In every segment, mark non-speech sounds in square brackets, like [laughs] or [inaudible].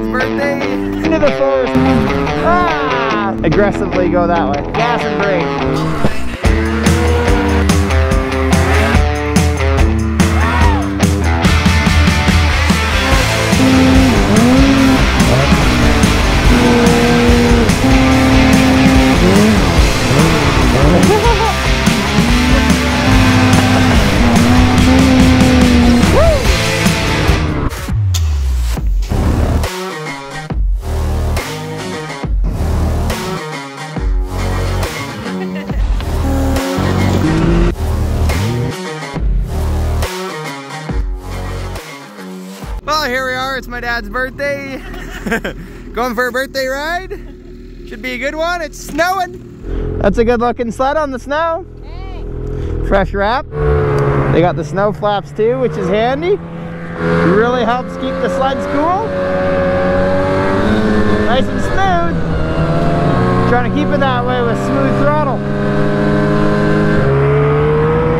dad's birthday. Into the forest. Ah! Aggressively go that way. Gas and brake. Birthday. [laughs] Going for a birthday ride. Should be a good one. It's snowing. That's a good looking sled on the snow. Fresh wrap. They got the snow flaps too, which is handy. Really helps keep the sleds cool. Nice and smooth. Trying to keep it that way with smooth throttle.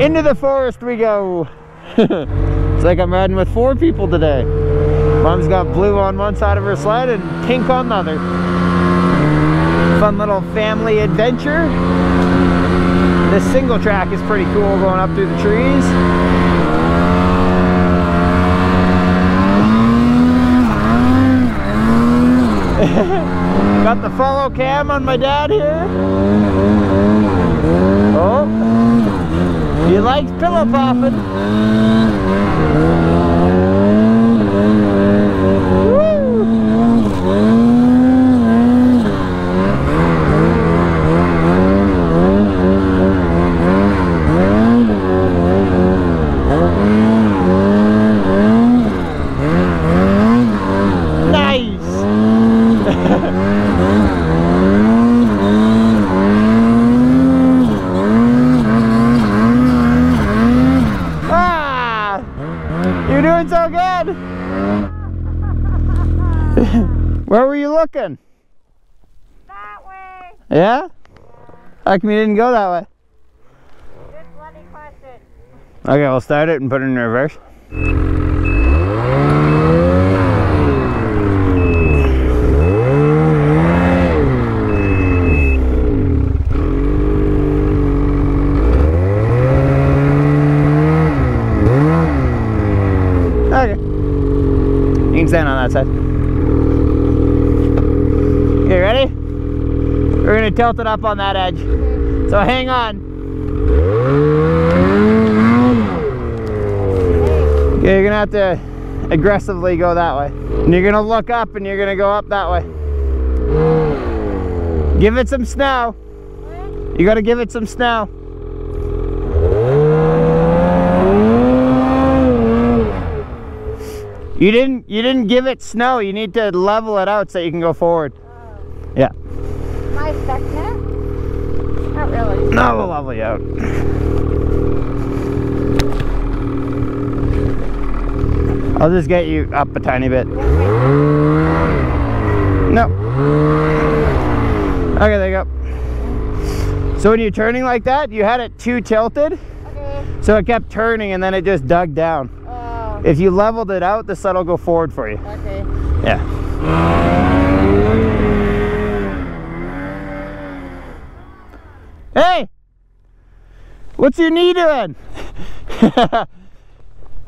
Into the forest we go. [laughs] it's like I'm riding with four people today. Mom's got blue on one side of her sled and pink on the other. Fun little family adventure. This single track is pretty cool going up through the trees. [laughs] Got the follow cam on my dad here. Oh, he likes pillow popping. Nice! ah! You're doing so good! Where were you looking? That way. Yeah? How come you didn't go that way? Good bloody question. Okay, we'll start it and put it in reverse. Okay. You can stand on that side. Okay, ready? We're gonna tilt it up on that edge. So hang on. Yeah, you're gonna have to aggressively go that way. And you're gonna look up and you're gonna go up that way. Give it some snow. You gotta give it some snow. You didn't you didn't give it snow. You need to level it out so you can go forward. Yeah. I stuck now? Not really. No, we'll level you out. I'll just get you up a tiny bit. No. Okay, there you go. So when you're turning like that, you had it too tilted, Okay. so it kept turning and then it just dug down. Oh, If you leveled it out, the sled will go forward for you. okay. Yeah. Hey! What's your knee doing? [laughs]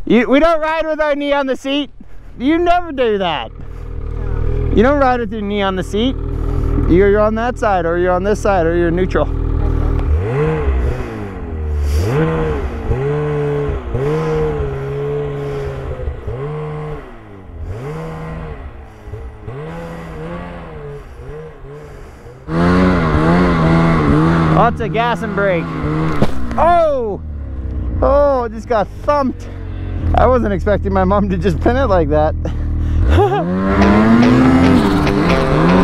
you, we don't ride with our knee on the seat. You never do that. You don't ride with your knee on the seat. You're on that side, or you're on this side, or you're neutral. Oh, Lots of gas and brake. Oh! Oh, it just got thumped. I wasn't expecting my mom to just pin it like that. [laughs]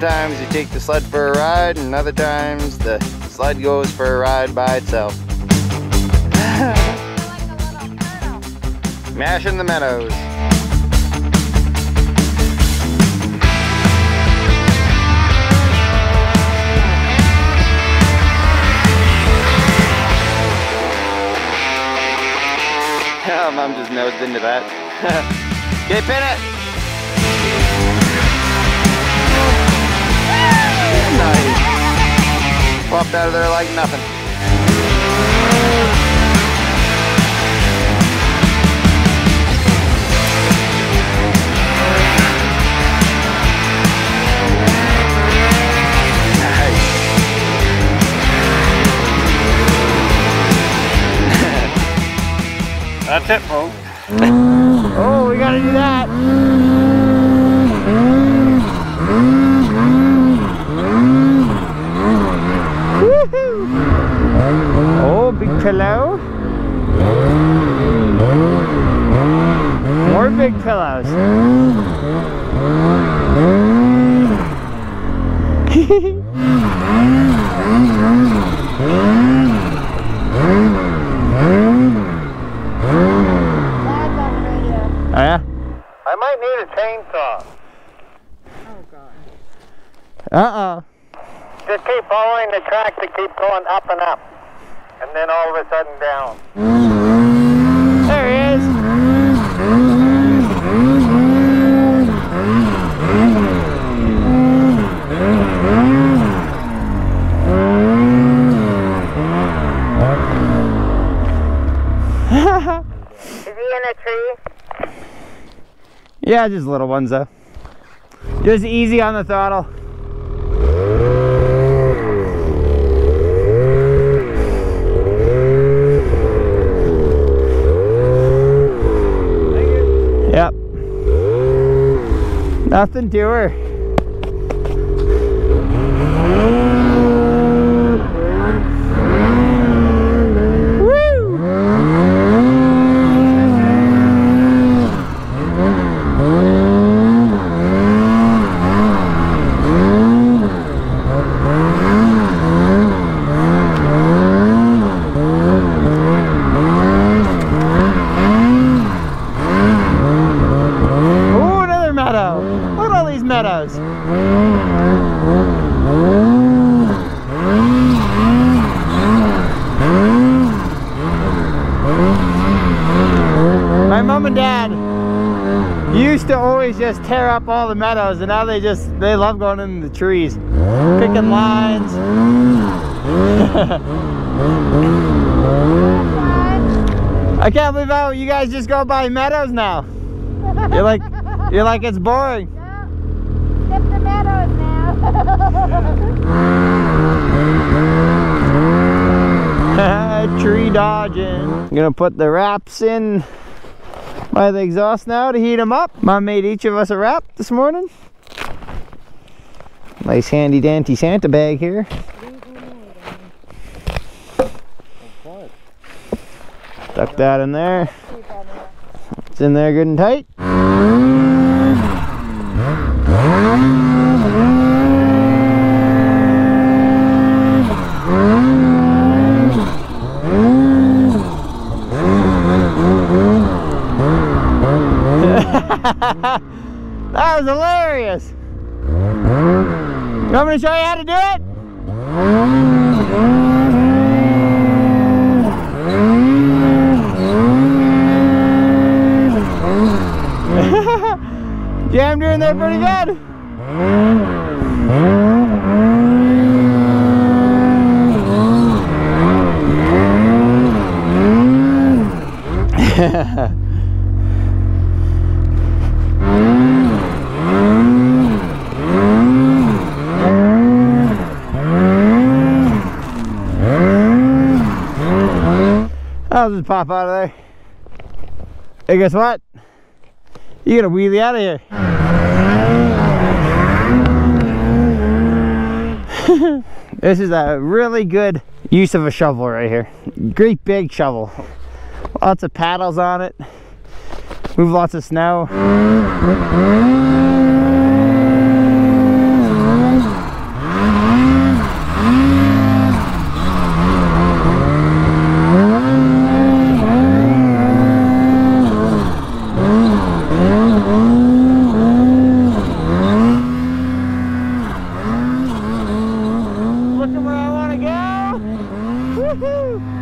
Sometimes you take the sled for a ride and other times the sled goes for a ride by itself. [laughs] Mashing the meadows. [laughs] Mom just nosed into that. [laughs] okay, pin it! Nice. Popped out of there like nothing. Nice. That's it, folks. Oh, we gotta do that. Woohoo! Oh, big pillow. More big pillows. Dad's on the radio. Oh, yeah? I might need a chainsaw. Uh-oh. Just keep following the track to keep going up and up. And then all of a sudden down. There he is. Is he in a tree? Yeah, just little ones though. Just easy on the throttle. Yep. Nothing to her. My mom and dad used to always just tear up all the meadows and now they just, they love going in the trees. Picking lines. [laughs] I can't believe how you guys just go by meadows now. You're like, you're like it's boring. [laughs] Skip the meadows now. [laughs] Tree dodging. I'm gonna put the wraps in by the exhaust now to heat them up. Mom made each of us a wrap this morning. Nice handy dandy Santa bag here. Stuck that in there. It's in there good and tight. Was hilarious. You want me to show you how to do it? Her in there pretty good. Just pop out of there. Hey, guess what? You gotta wheelie out of here. [laughs] this is a really good use of a shovel right here. Great big shovel. Lots of paddles on it. Move lots of snow. Woohoo!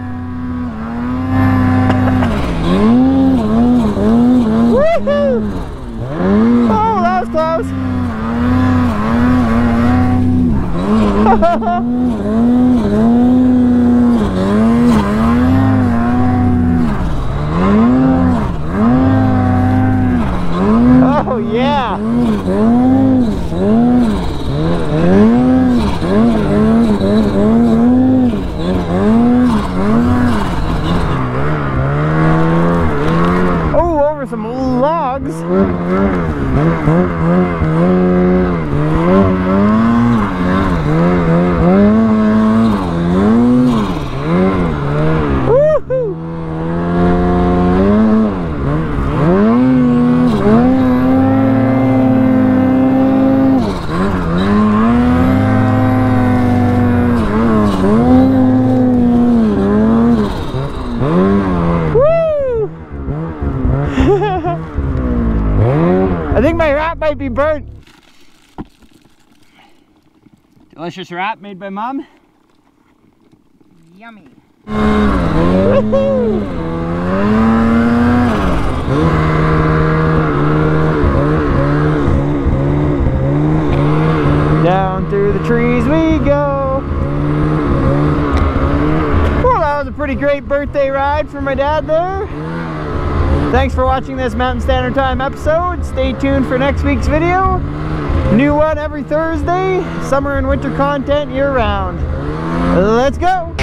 Think my wrap might be burnt. Delicious wrap made by mom. Yummy. Down through the trees we go. Well, that was a pretty great birthday ride for my dad there. Thanks for watching this Mountain Standard Time episode. Stay tuned for next week's video. New one every Thursday. Summer and winter content year round. Let's go.